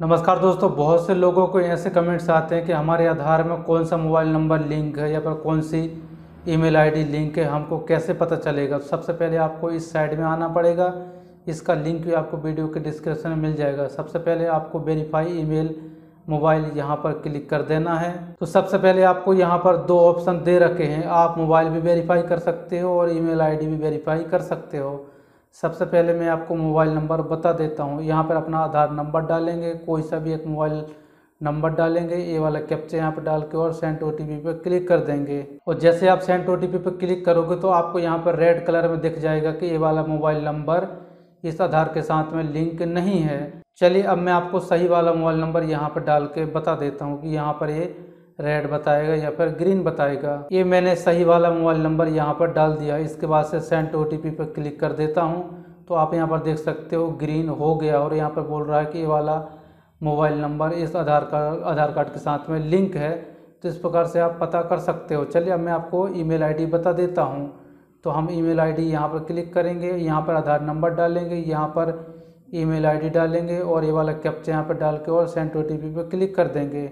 नमस्कार दोस्तों, बहुत से लोगों को ऐसे कमेंट्स आते हैं कि हमारे आधार में कौन सा मोबाइल नंबर लिंक है या फिर कौन सी ईमेल आईडी लिंक है, हमको कैसे पता चलेगा? सबसे पहले आपको इस साइड में आना पड़ेगा। इसका लिंक भी आपको वीडियो के डिस्क्रिप्शन में मिल जाएगा। सबसे पहले आपको वेरीफाई ईमेल मोबाइल यहाँ पर क्लिक कर देना है। तो सबसे पहले आपको यहाँ पर दो ऑप्शन दे रखे हैं। आप मोबाइल भी वेरीफाई कर सकते हो और ईमेल आईडी भी वेरीफाई कर सकते हो। सबसे पहले मैं आपको मोबाइल नंबर बता देता हूँ। यहाँ पर अपना आधार नंबर डालेंगे, कोई सा भी एक मोबाइल नंबर डालेंगे, ये वाला कैप्चा यहाँ पर डाल के और सेंट ओ टी पर क्लिक कर देंगे। और जैसे आप सेंट ओ टी पर क्लिक करोगे तो आपको यहाँ पर रेड कलर में दिख जाएगा कि ये वाला मोबाइल नंबर इस आधार के साथ में लिंक नहीं है। चलिए अब मैं आपको सही वाला मोबाइल नंबर यहाँ पर डाल के बता देता हूँ कि यहाँ पर ये रेड बताएगा या फिर ग्रीन बताएगा। ये मैंने सही वाला मोबाइल नंबर यहाँ पर डाल दिया। इसके बाद से सेंड ओ पर क्लिक कर देता हूँ। तो आप यहाँ पर देख सकते हो ग्रीन हो गया और यहाँ पर बोल रहा है कि ये वाला मोबाइल नंबर इस आधार कार्ड आधार कार्ड के साथ में लिंक है। तो इस प्रकार से आप पता कर सकते हो। चलिए अब मैं आपको ईमेल आईडी बता देता हूँ। तो हम ईमेल आईडी यहाँ पर क्लिक करेंगे। यहाँ पर आधार नंबर डालेंगे। यहाँ पर ईमेल आईडी डालेंगे और ये वाला कैप्चा यहाँ पर डाल के और सेंड ओ पर क्लिक कर देंगे।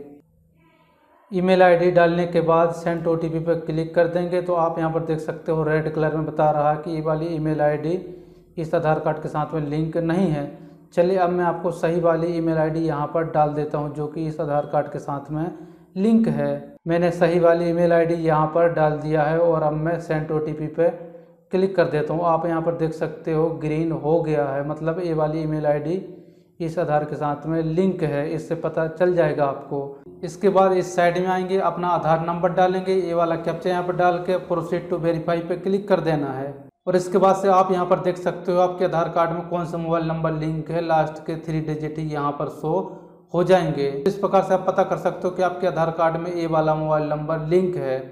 ईमेल आईडी डालने के बाद सेंड ओ टी पर क्लिक कर देंगे तो आप यहाँ पर देख सकते हो रेड कलर में बता रहा है कि ये वाली ईमेल आईडी इस आधार कार्ड के साथ में लिंक नहीं है। चलिए अब मैं आपको सही वाली ईमेल आईडी यहाँ पर डाल देता हूँ जो कि इस आधार कार्ड के साथ में लिंक है। मैंने सही वाली ईमेल आईडी यहाँ पर डाल दिया है और अब मैं सेंड ओ टी पर क्लिक कर देता हूँ। आप यहाँ पर देख सकते हो ग्रीन हो गया है मतलब ये वाली ईमेल आईडी इस आधार के साथ में लिंक है, इससे पता चल जाएगा आपको। इसके बाद इस साइड में आएँगे, अपना आधार नंबर डालेंगे, ये वाला कैप्चा यहाँ पर डाल के प्रोसीड टू वेरीफाई पे क्लिक कर देना है। और इसके बाद से आप यहाँ पर देख सकते हो आपके आधार कार्ड में कौन सा मोबाइल नंबर लिंक है लास्ट के थ्री डिजिट ही यहाँ पर शो हो जाएँगे। इस प्रकार से आप पता कर सकते हो कि आपके आधार कार्ड में ये वाला मोबाइल नंबर लिंक है।